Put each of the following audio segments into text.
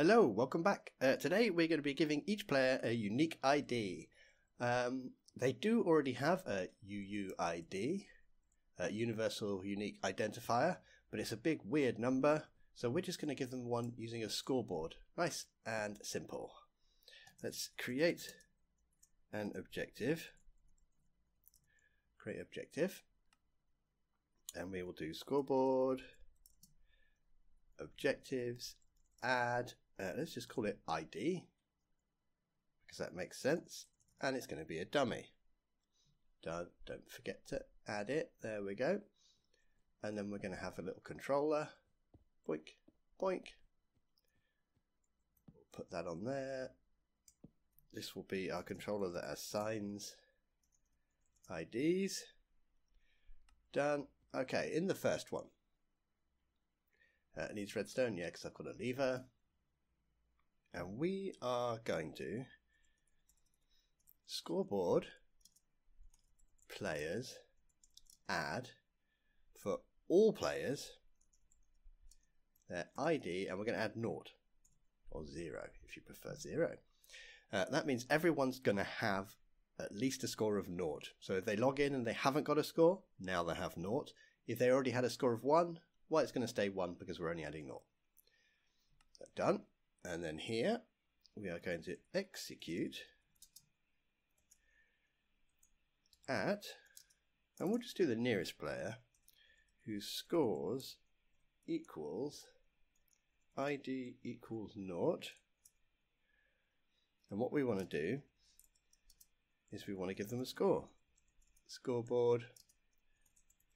Hello, welcome back. Uh, today we're going to be giving each player a unique ID. Um, they do already have a UUID, a Universal Unique Identifier, but it's a big weird number, so we're just going to give them one using a scoreboard. Nice and simple. Let's create an objective. Create objective. And we will do scoreboard, objectives, add uh, let's just call it ID because that makes sense. And it's going to be a dummy. Don't, forget to add it. There we go. And then we're going to have a little controller. Boink, boink. We'll put that on there. This will be our controller that assigns IDs. Done. Okay, in the first one. Uh, it needs redstone, yeah, because I've got a lever. And we are going to scoreboard players add for all players their ID and we're going to add naught or zero if you prefer zero. Uh, that means everyone's going to have at least a score of naught. So if they log in and they haven't got a score, now they have naught. If they already had a score of one, well, it's going to stay one because we're only adding naught. Done. And then here we are going to execute at, and we'll just do the nearest player whose scores equals id equals naught. And what we want to do is we want to give them a score. Scoreboard,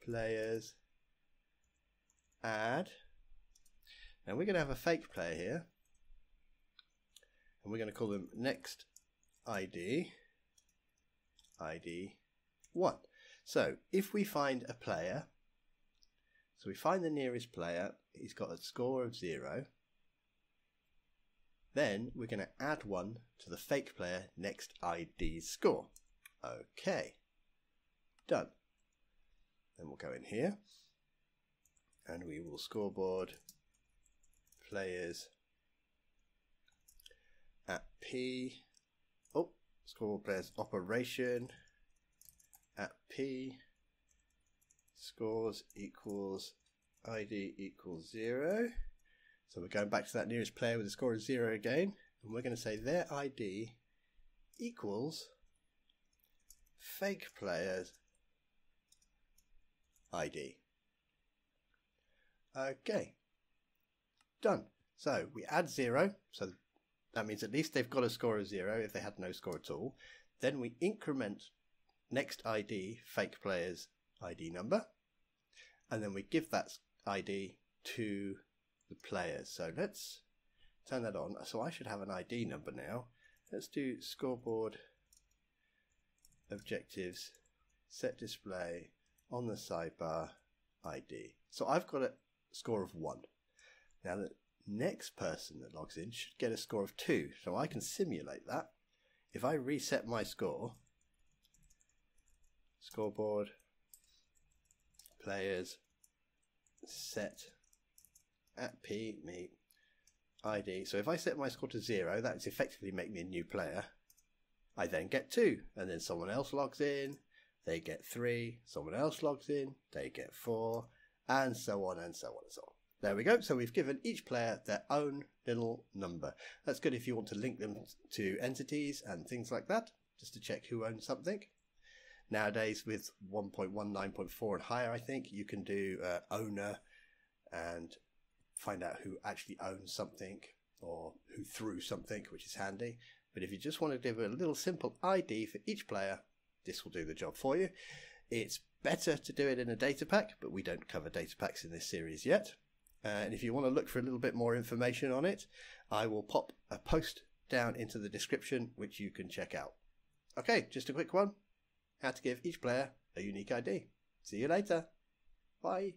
players, add. And we're going to have a fake player here and we're going to call them next ID ID 1. So if we find a player, so we find the nearest player, he's got a score of 0, then we're going to add 1 to the fake player next ID score. Okay, done. Then we'll go in here and we will scoreboard players at P. Oh, score players operation at P scores equals ID equals zero. So we're going back to that nearest player with a score of zero again, and we're going to say their ID equals fake player's ID. Okay, done. So we add zero, so that means at least they've got a score of zero if they had no score at all. Then we increment next ID, fake player's ID number, and then we give that ID to the players. So let's turn that on. So I should have an ID number now. Let's do scoreboard objectives, set display on the sidebar ID. So I've got a score of one. Now that next person that logs in should get a score of 2. So I can simulate that. If I reset my score, scoreboard, players, set at P, me, ID. So if I set my score to 0, that's effectively make me a new player. I then get 2, and then someone else logs in, they get 3, someone else logs in, they get 4, and so on and so on and so on. There we go. So we've given each player their own little number. That's good if you want to link them to entities and things like that, just to check who owns something. Nowadays, with 1.19.4 and higher, I think you can do uh, owner and find out who actually owns something or who threw something, which is handy. But if you just want to give a little simple ID for each player, this will do the job for you. It's better to do it in a data pack, but we don't cover data packs in this series yet. Uh, and if you want to look for a little bit more information on it, I will pop a post down into the description which you can check out. Okay, just a quick one. How to give each player a unique ID. See you later. Bye.